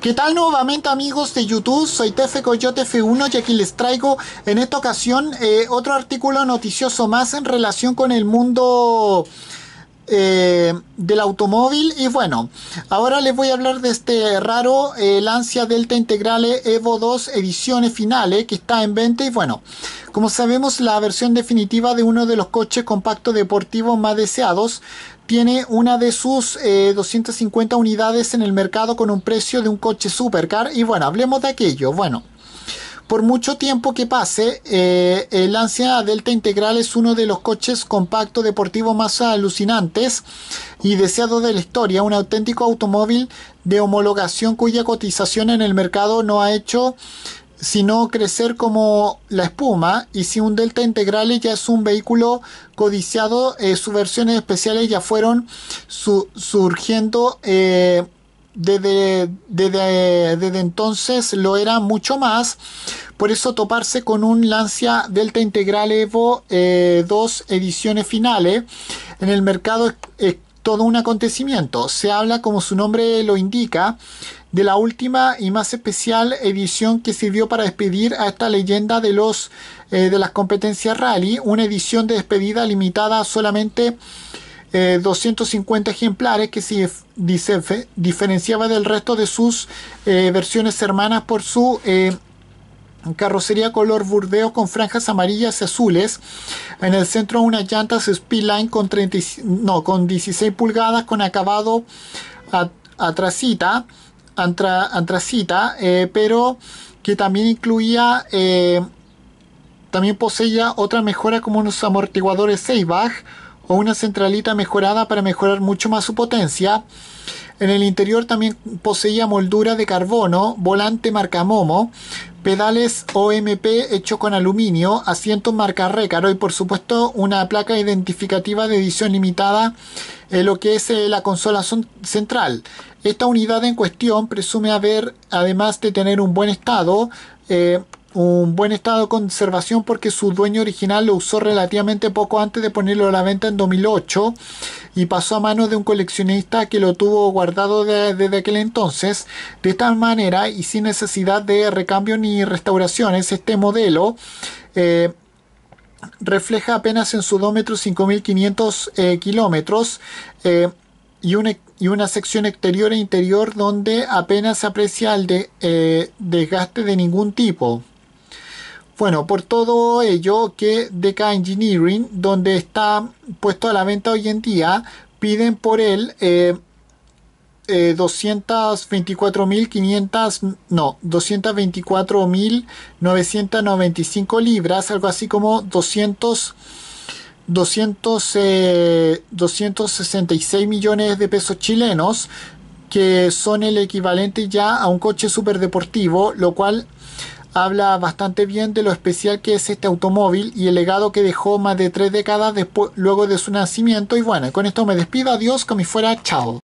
¿Qué tal nuevamente amigos de YouTube? Soy Tefe Coyote F1 y aquí les traigo en esta ocasión eh, otro artículo noticioso más en relación con el mundo eh, del automóvil. Y bueno ahora les voy a hablar de este raro eh, Lancia Delta Integrale Evo 2 ediciones finales que está en venta. Y bueno como sabemos la versión definitiva de uno de los coches compactos deportivos más deseados tiene una de sus 250 eh, unidades en el mercado con un precio de un coche supercar. Y bueno hablemos de aquello. Bueno por mucho tiempo que pase, eh, el Lancia Delta Integral es uno de los coches compactos deportivos más alucinantes y deseados de la historia, un auténtico automóvil de homologación cuya cotización en el mercado no ha hecho sino crecer como la espuma. Y si un Delta Integral ya es un vehículo codiciado, eh, sus versiones especiales ya fueron surgiendo eh, desde, desde, entonces lo era mucho más. Por eso toparse con un Lancia Delta Integral Evo 2 eh, ediciones finales en el mercado es, todo un acontecimiento. Se habla, como su nombre lo indica, de la última y más especial edición que sirvió para despedir a esta leyenda de los eh, de las competencias rally, una edición de despedida limitada a solamente 250 eh, ejemplares que se diferenciaba del resto de sus eh, versiones hermanas por su eh, carrocería color burdeo con franjas amarillas y azules. En el centro una llantas Speedline con, no, con 16 pulgadas con acabado atracita, antracita pero que también incluía también poseía otra mejora como unos amortiguadores Seibach o una centralita mejorada para mejorar mucho más su potencia. En el interior también poseía moldura de carbono, volante marca Momo, pedales OMP hecho con aluminio, asientos marca Recaro y por supuesto una placa identificativa de edición limitada en lo que es eh, la consola central. Esta unidad en cuestión presume haber, además de tener un buen estado, eh, un buen estado de conservación porque su dueño original lo usó relativamente poco antes de ponerlo a la venta en 2008 y pasó a manos de un coleccionista que lo tuvo guardado desde aquel entonces. De esta manera y sin necesidad de recambio ni restauraciones, este modelo eh, refleja apenas en su dómetro 5500 eh, kilómetros. Eh, y una, y una, sección exterior e interior donde apenas se aprecia el de, desgaste de ningún tipo. Bueno, por todo ello que DK Engineering, donde está puesto a la venta hoy en día, piden por él eh, eh, 224.500, no, 224.995 libras, algo así como 200, 200 eh, 266 millones de pesos chilenos, que son el equivalente ya a un coche superdeportivo, lo cual habla bastante bien de lo especial que es este automóvil y el legado que dejó más de tres décadas después, luego de su nacimiento. Y bueno, con esto me despido. Adiós, como fuera. Chao.